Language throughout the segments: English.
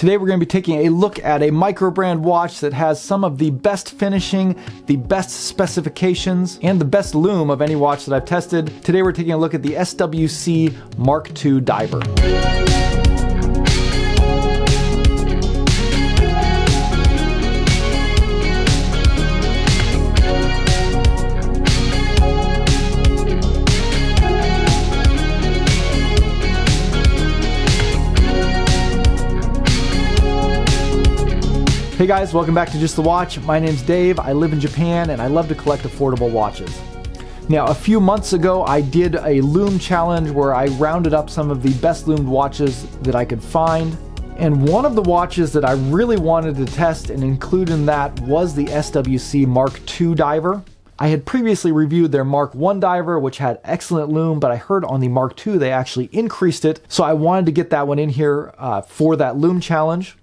Today we're going to be taking a look at a microbrand watch that has some of the best finishing, the best specifications, and the best lume of any watch that I've tested. Today we're taking a look at the SWC Mark II Diver. Hey guys, welcome back to Just the Watch. My name's Dave. I live in Japan and I love to collect affordable watches. Now, a few months ago, I did a lume challenge where I rounded up some of the best lumed watches that I could find. And one of the watches that I really wanted to test and include in that was the SWC Mark II diver. I had previously reviewed their Mark I diver, which had excellent lume, but I heard on the Mark II they actually increased it. So I wanted to get that one in here uh, for that lume challenge.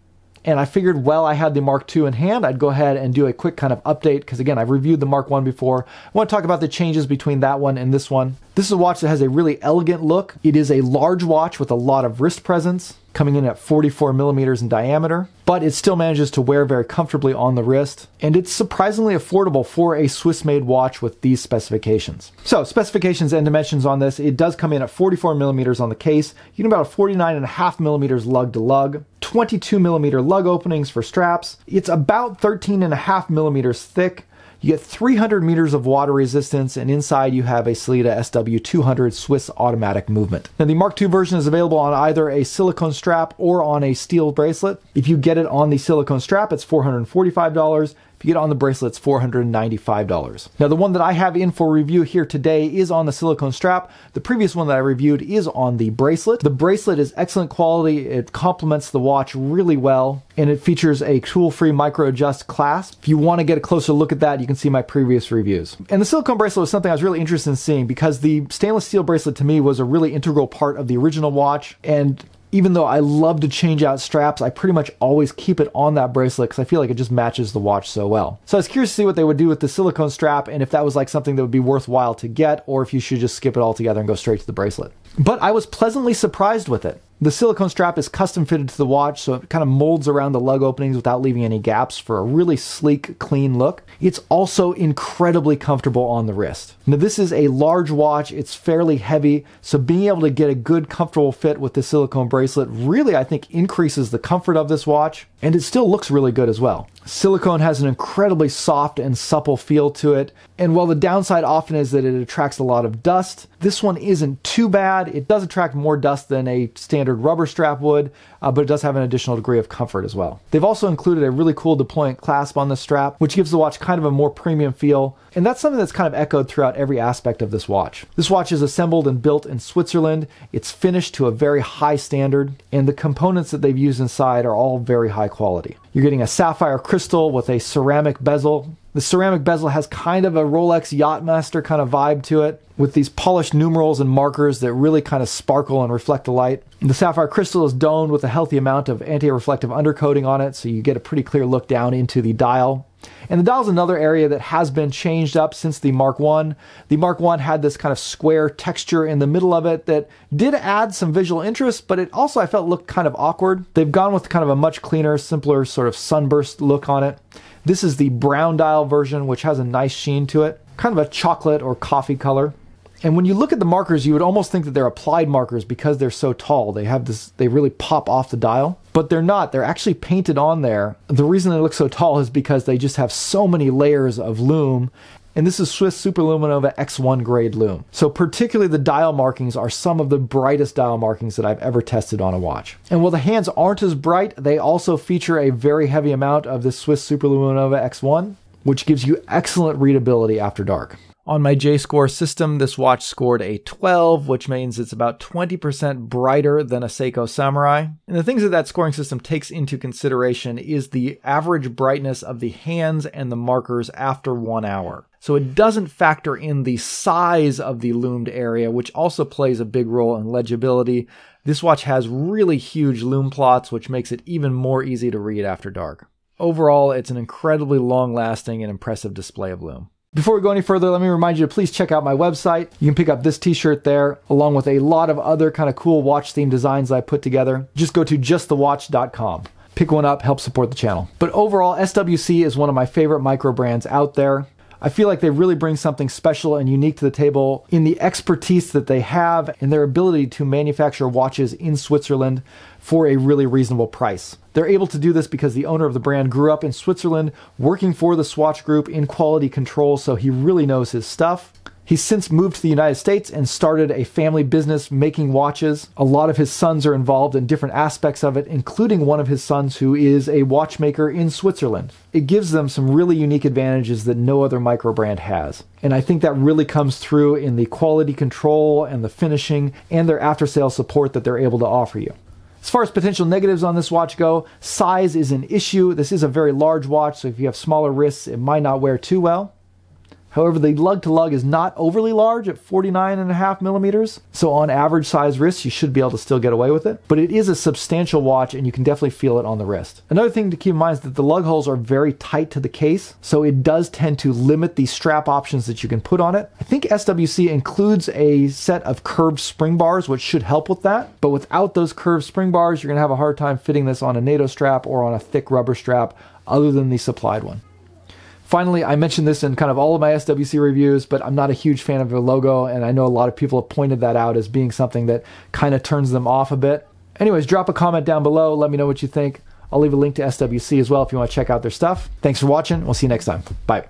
And I figured, well, I had the Mark II in hand, I'd go ahead and do a quick kind of update because, again, I've reviewed the Mark I before. I want to talk about the changes between that one and this one. This is a watch that has a really elegant look. It is a large watch with a lot of wrist presence, coming in at 44 millimeters in diameter, but it still manages to wear very comfortably on the wrist, and it's surprisingly affordable for a Swiss made watch with these specifications. So, specifications and dimensions on this it does come in at 44 millimeters on the case, you get about 49.5 millimeters lug to lug, 22 millimeter lug openings for straps, it's about 13.5 millimeters thick. You get 300 meters of water resistance, and inside you have a Sellita SW200 Swiss automatic movement. Now, the Mark II version is available on either a silicone strap or on a steel bracelet. If you get it on the silicone strap, it's $445. If you get on the bracelet, it's $495. Now, the one that I have in for review here today is on the silicone strap. The previous one that I reviewed is on the bracelet. The bracelet is excellent quality. It complements the watch really well, and it features a tool-free micro adjust clasp. If you want to get a closer look at that, you can see my previous reviews. And the silicone bracelet was something I was really interested in seeing because the stainless steel bracelet to me was a really integral part of the original watch, and even though I love to change out straps, I pretty much always keep it on that bracelet because I feel like it just matches the watch so well. So I was curious to see what they would do with the silicone strap and if that was like something that would be worthwhile to get or if you should just skip it altogether and go straight to the bracelet. But I was pleasantly surprised with it. The silicone strap is custom fitted to the watch, so it kind of molds around the lug openings without leaving any gaps for a really sleek, clean look. It's also incredibly comfortable on the wrist. Now, this is a large watch, it's fairly heavy, so being able to get a good, comfortable fit with the silicone bracelet really, I think, increases the comfort of this watch, and it still looks really good as well. Silicone has an incredibly soft and supple feel to it, and while the downside often is that it attracts a lot of dust, this one isn't too bad. It does attract more dust than a standard rubber strap would, uh, but it does have an additional degree of comfort as well. They've also included a really cool deployant clasp on the strap, which gives the watch kind of a more premium feel, and that's something that's kind of echoed throughout every aspect of this watch. This watch is assembled and built in Switzerland. It's finished to a very high standard, and the components that they've used inside are all very high quality. You're getting a sapphire crystal with a ceramic bezel. The ceramic bezel has kind of a Rolex Yachtmaster kind of vibe to it, with these polished numerals and markers that really kind of sparkle and reflect the light. The sapphire crystal is domed with a healthy amount of anti-reflective undercoating on it, so you get a pretty clear look down into the dial. And the dial is another area that has been changed up since the Mark 1. The Mark 1 had this kind of square texture in the middle of it that did add some visual interest, but it also I felt looked kind of awkward. They've gone with kind of a much cleaner, simpler sort of sunburst look on it. This is the brown dial version, which has a nice sheen to it, kind of a chocolate or coffee color. And when you look at the markers, you would almost think that they're applied markers because they're so tall. They have this, they really pop off the dial, but they're not. They're actually painted on there. The reason they look so tall is because they just have so many layers of lume. And this is Swiss Superluminova X1 grade lume. So, particularly the dial markings are some of the brightest dial markings that I've ever tested on a watch. And while the hands aren't as bright, they also feature a very heavy amount of this Swiss Superluminova X1, which gives you excellent readability after dark. On my J score system, this watch scored a 12, which means it's about 20% brighter than a Seiko Samurai. And the things that that scoring system takes into consideration is the average brightness of the hands and the markers after one hour. So it doesn't factor in the size of the lumed area, which also plays a big role in legibility. This watch has really huge lume plots, which makes it even more easy to read after dark. Overall, it's an incredibly long lasting and impressive display of lume. Before we go any further, let me remind you to please check out my website. You can pick up this t-shirt there, along with a lot of other kind of cool watch theme designs I put together. Just go to justthewatch.com. pick one up, help support the channel. But overall, SWC is one of my favorite micro brands out there. I feel like they really bring something special and unique to the table in the expertise that they have and their ability to manufacture watches in Switzerland for a really reasonable price. They're able to do this because the owner of the brand grew up in Switzerland working for the Swatch Group in quality control, so he really knows his stuff. He's since moved to the United States and started a family business making watches. A lot of his sons are involved in different aspects of it, including one of his sons who is a watchmaker in Switzerland. It gives them some really unique advantages that no other micro brand has. And I think that really comes through in the quality control and the finishing and their after sale support that they're able to offer you. As far as potential negatives on this watch go, size is an issue. This is a very large watch, so if you have smaller wrists, it might not wear too well. However, the lug to lug is not overly large at 49 and a half millimeters. So on average size wrists, you should be able to still get away with it. But it is a substantial watch and you can definitely feel it on the wrist. Another thing to keep in mind is that the lug holes are very tight to the case. So it does tend to limit the strap options that you can put on it. I think SWC includes a set of curved spring bars, which should help with that. But without those curved spring bars, you're gonna have a hard time fitting this on a NATO strap or on a thick rubber strap other than the supplied one. Finally, I mentioned this in kind of all of my SWC reviews, but I'm not a huge fan of their logo, and I know a lot of people have pointed that out as being something that kind of turns them off a bit. Anyways, drop a comment down below. Let me know what you think. I'll leave a link to SWC as well if you want to check out their stuff. Thanks for watching. We'll see you next time. Bye.